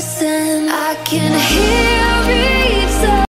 listen. I can hear.